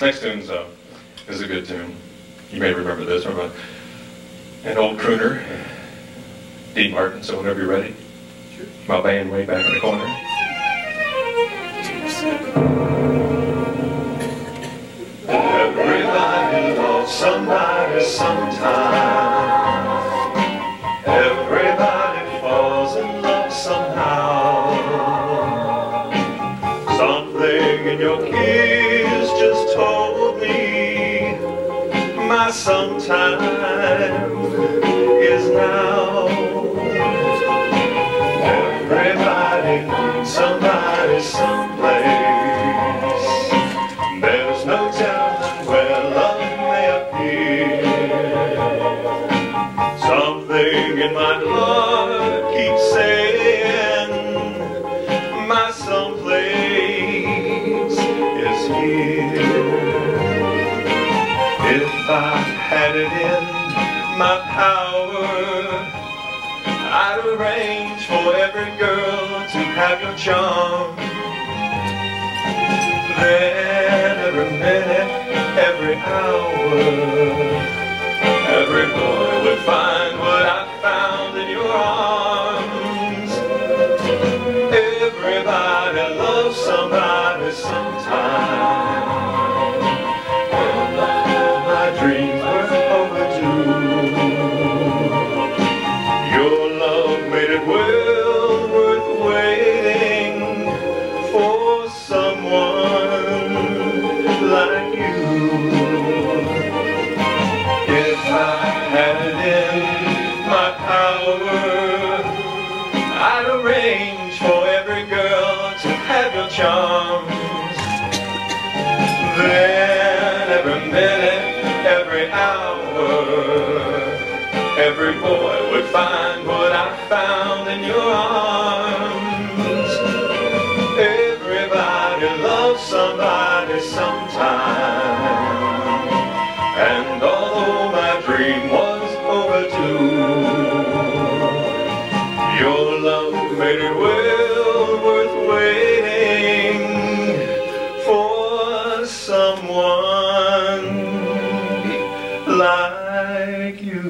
next tune uh, is a good tune. You may remember this from a, an old crooner, Dean Martin, so whenever you're ready. My band way back in the corner. Everybody loves somebody sometime. Everybody falls in love somehow. Something in your sometime is now. Everybody somebody someplace. There's no telling where love may appear. Something in my heart If I had it in my power, I'd arrange for every girl to have your charm. Then every minute, every hour, every boy would find had in my power, I'd arrange for every girl to have your charms. Then every minute, every hour, every boy would find what I found in your arms. Your love made it well worth waiting for someone like you.